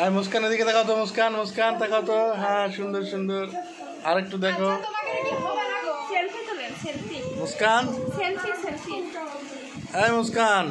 আর মুস্কান এদিকে দেখাও তো মুস্কান মুস্কান দেখাও তো। হ্যাঁ সুন্দর সুন্দর। আর একটু দেখো মুস্কান? হ্যাঁ মুস্কান।